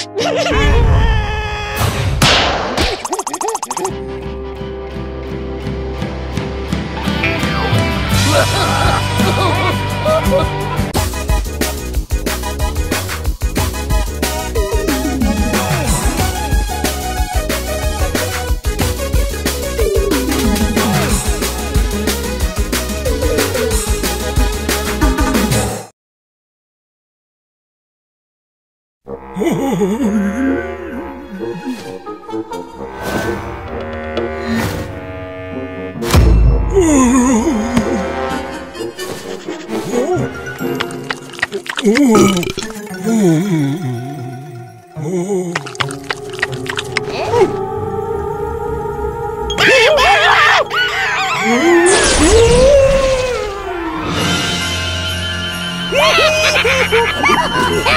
哈哈哈哈！哈哈哈哈哈！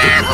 Yeah!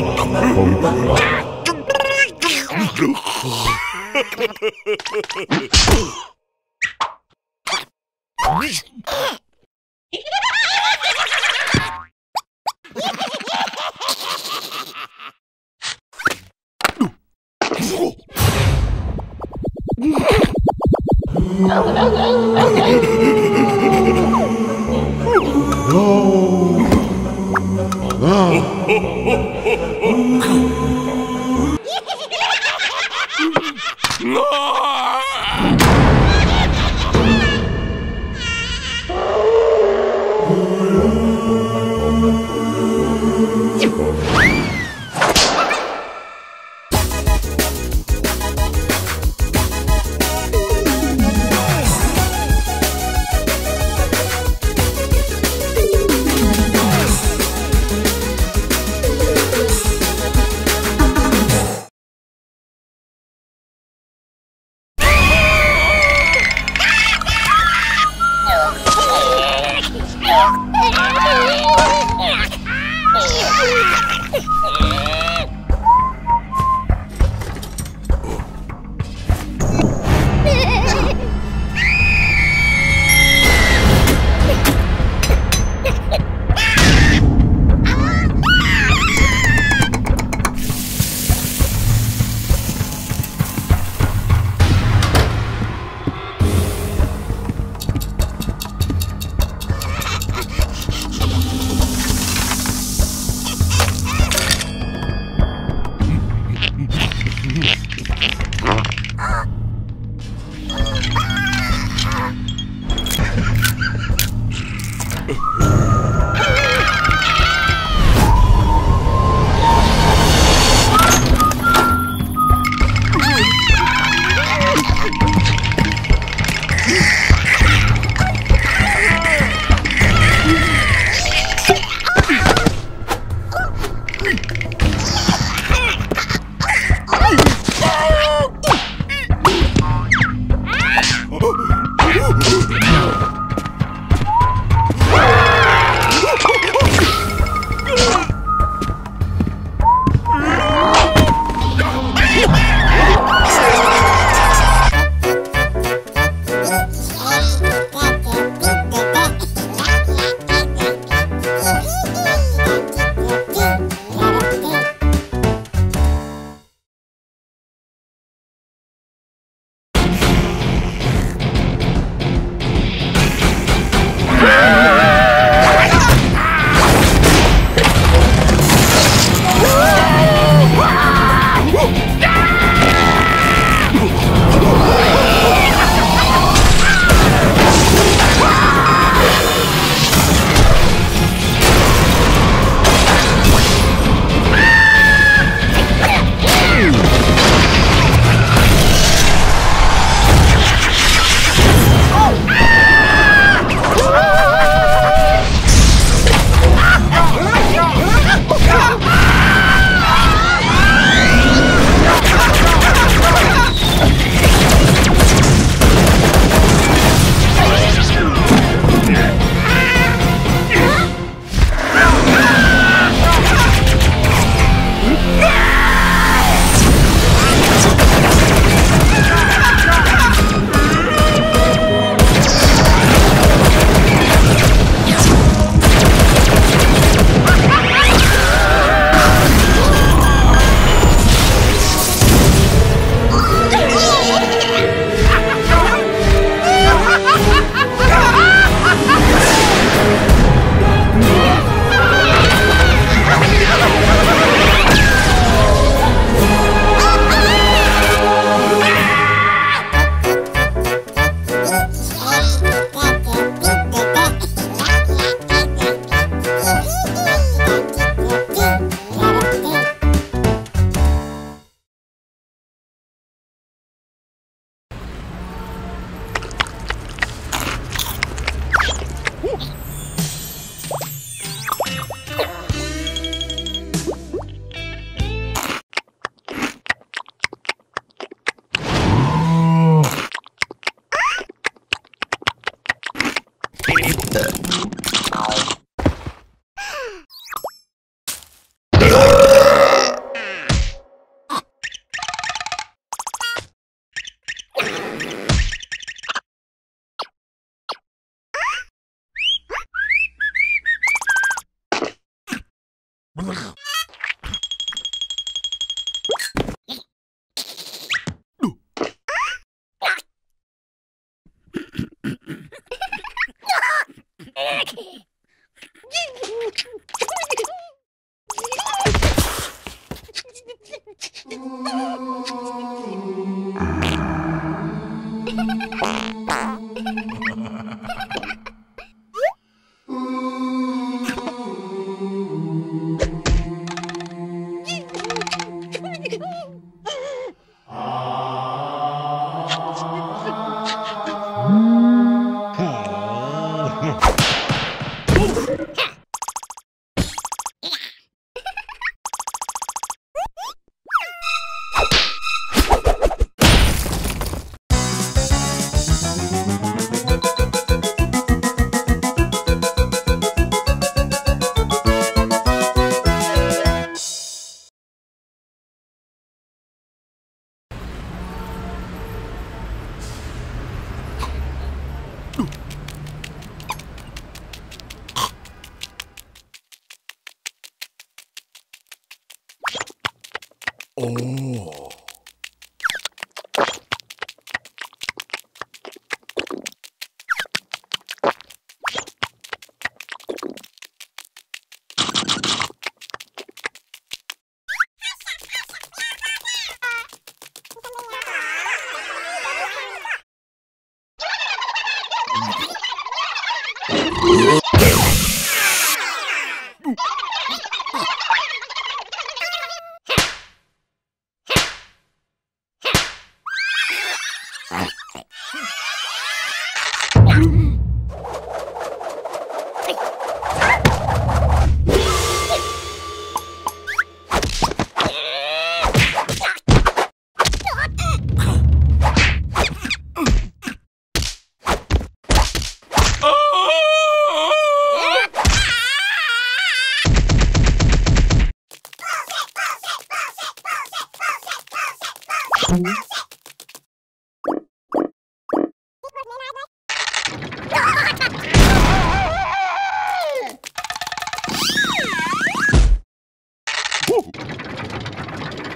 Oh, no, no, no, no. Không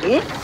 え？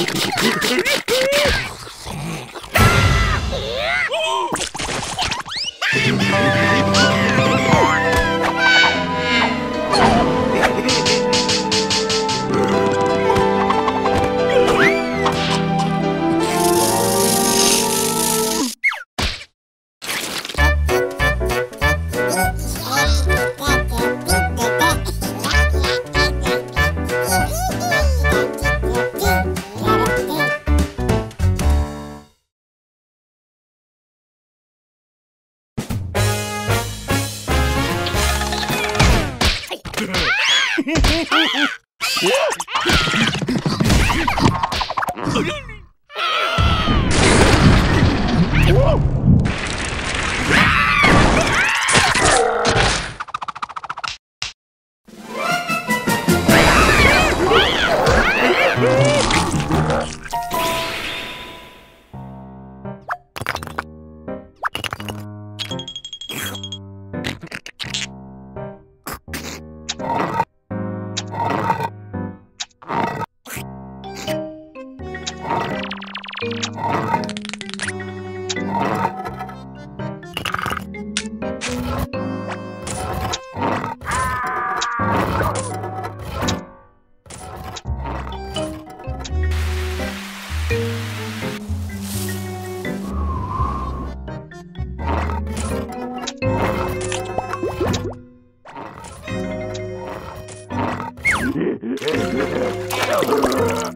Ha ha ha ha! Oh!